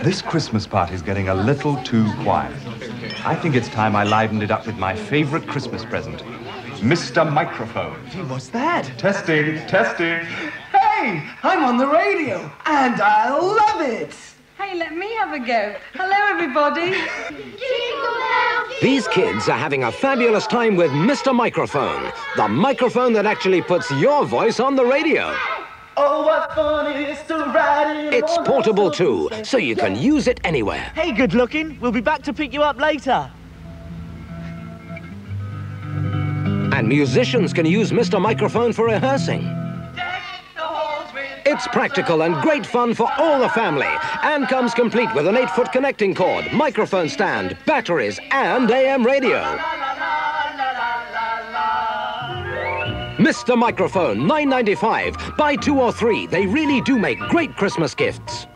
This Christmas party's getting a little too quiet. I think it's time I livened it up with my favorite Christmas present, Mr. Microphone. Hey, what's that? Testing, testing. Hey, I'm on the radio, and I love it. Hey, let me have a go. Hello, everybody. These kids are having a fabulous time with Mr. Microphone, the microphone that actually puts your voice on the radio. Oh, what fun it is to ride in It's portable too, so you can use it anywhere. Hey, good looking. We'll be back to pick you up later. And musicians can use Mr. Microphone for rehearsing. It's practical and great fun for all the family and comes complete with an 8-foot connecting cord, microphone stand, batteries and AM radio. Mr. Microphone, 9.95. Buy two or three. They really do make great Christmas gifts.